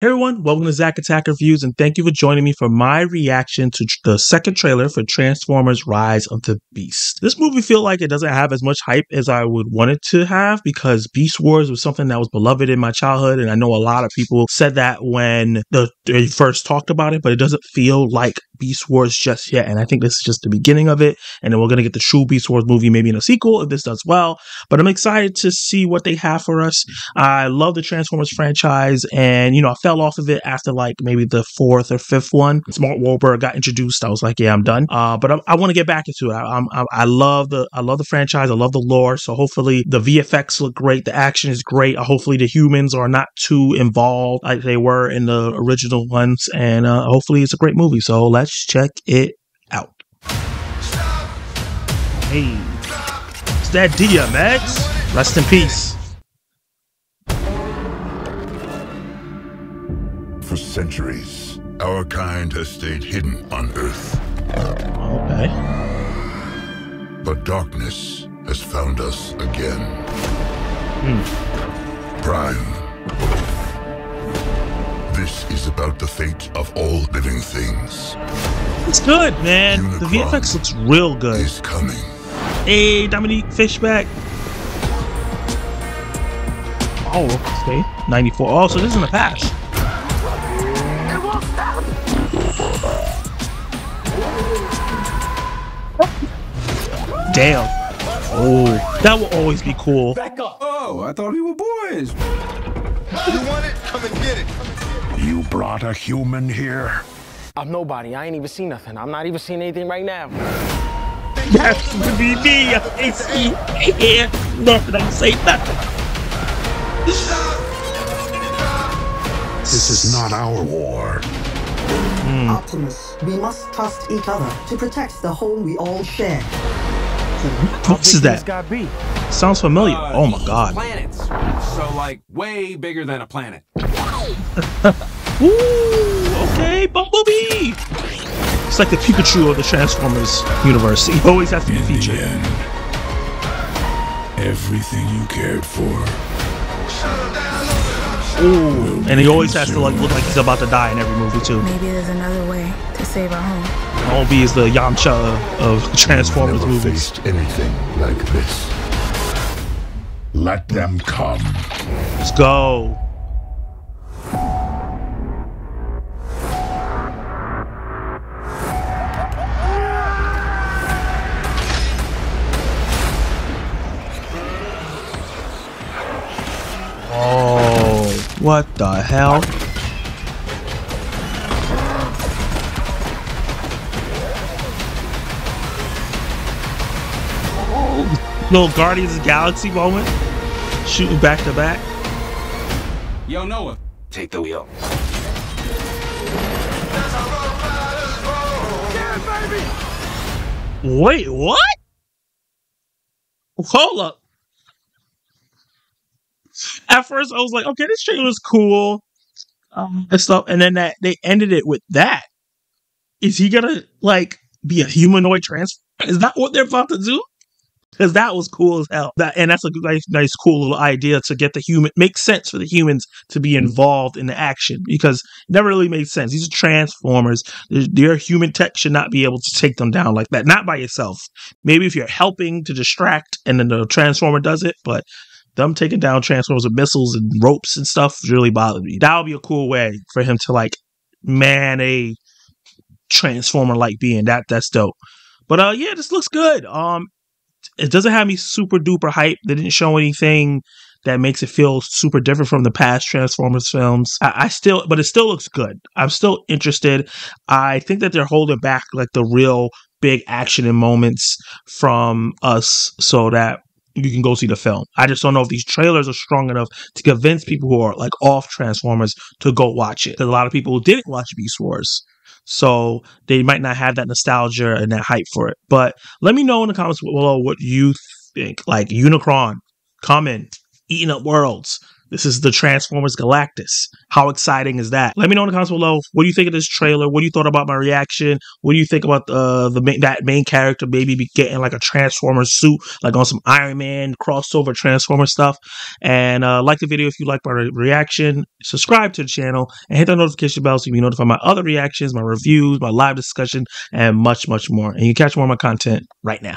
Hey everyone, welcome to Zach Attack Reviews, and thank you for joining me for my reaction to the second trailer for Transformers: Rise of the Beast. This movie feel like it doesn't have as much hype as I would want it to have because Beast Wars was something that was beloved in my childhood, and I know a lot of people said that when the, they first talked about it, but it doesn't feel like Beast Wars just yet. And I think this is just the beginning of it, and then we're gonna get the true Beast Wars movie maybe in a sequel if this does well. But I'm excited to see what they have for us. I love the Transformers franchise, and you know I fell off of it after like maybe the fourth or fifth one. Smart Wahlberg got introduced. I was like, yeah, I'm done. Uh, but I, I want to get back into it. I, I, I love the I love the franchise. I love the lore. So hopefully the VFX look great. The action is great. Uh, hopefully the humans are not too involved like they were in the original ones, and uh, hopefully it's a great movie. So let's check it out. Hey, it's that DMX. Rest in peace. For centuries, our kind has stayed hidden on Earth. Okay. But darkness has found us again. Hmm. Prime. This is about the fate of all living things. It's good, man. The VFX looks real good. Is coming. Hey, Dominique Fishback. Oh, okay. 94. Oh, so this is in the past. Damn. Oh, that will always be cool. Back up. Oh, I thought we were boys. You want it? Come and get it. You brought a human here? I'm nobody. I ain't even seen nothing. I'm not even seeing anything right now. That's to be me. I can't see, hear nothing. I can say nothing. This is not our war. Optimus, we must trust each other to protect the home we all share. What is that? Got B. Sounds familiar. Uh, Oh my god. Planets. So like way bigger than a planet. Ooh, okay, Bumblebee. It's like the Pikachu of the Transformers universe. He always has to be featured. end, everything you cared for. Ooh, and he always has to like look like he's about to die in every movie too. Maybe there's another way to save our home. Bumblebee is the Yamcha of Transformers Never movies. faced anything like this. Let them come. Let's go. Oh, what the hell? Little Guardians of the Galaxy moment. Shooting back to back. Yo, Noah, take the wheel. Wait, what? Hold up. At first, I was like, okay, this trailer is cool um, and stuff, and then that they ended it with that. Is he gonna like be a humanoid transfer? Is that what they're about to do? Because that was cool as hell. That and that's a nice, nice, cool little idea to get the human makes sense for the humans to be involved in the action because it never really made sense. These are transformers. Their human tech should not be able to take them down like that. Not by yourself. Maybe if you're helping to distract, and then the transformer does it, but them taking down transformers with missiles and ropes and stuff really bothered me. That would be a cool way for him to like man a transformer like being. That that's dope. But uh yeah, this looks good. Um it doesn't have me super duper hype. They didn't show anything that makes it feel super different from the past Transformers films. I, I still, but it still looks good. I'm still interested. I think that they're holding back like the real big action and moments from us so that you can go see the film. I just don't know if these trailers are strong enough to convince people who are like off Transformers to go watch it. Because a lot of people who didn't watch Beast Wars. So they might not have that nostalgia and that hype for it. But let me know in the comments below what you think. Like Unicron coming, eating up worlds. This is the Transformers Galactus. How exciting is that? Let me know in the comments below. What do you think of this trailer? What do you thought about my reaction? What do you think about uh, the main, that main character maybe be getting like a Transformer suit, like on some Iron Man crossover Transformer stuff? And uh, like the video if you like my re- reaction. Subscribe to the channel and hit that notification bell so you can be notified my other reactions, my reviews, my live discussion, and much, much more. And you catch more of my content right now.